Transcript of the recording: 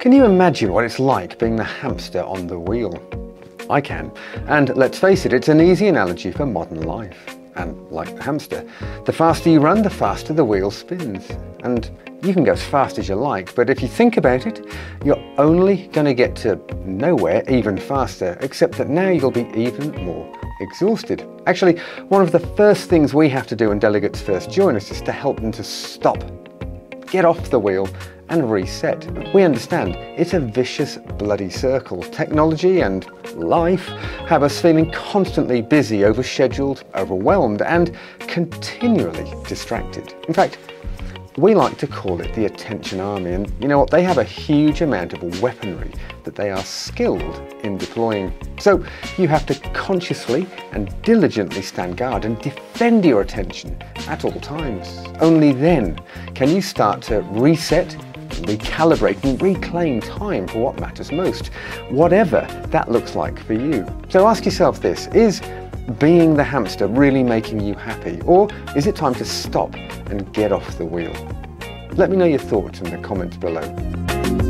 Can you imagine what it's like being the hamster on the wheel? I can. And let's face it, it's an easy analogy for modern life. And like the hamster, the faster you run, the faster the wheel spins. And you can go as fast as you like, but if you think about it, you're only going to get to nowhere even faster, except that now you'll be even more exhausted. Actually, one of the first things we have to do when delegates first join us is to help them to stop, get off the wheel and reset. We understand it's a vicious bloody circle. Technology and life have us feeling constantly busy, overscheduled, overwhelmed and continually distracted. In fact, we like to call it the attention army and you know what, they have a huge amount of weaponry that they are skilled in deploying. So you have to consciously and diligently stand guard and defend your attention at all times. Only then can you start to reset recalibrate and reclaim time for what matters most, whatever that looks like for you. So ask yourself this, is being the hamster really making you happy? Or is it time to stop and get off the wheel? Let me know your thoughts in the comments below.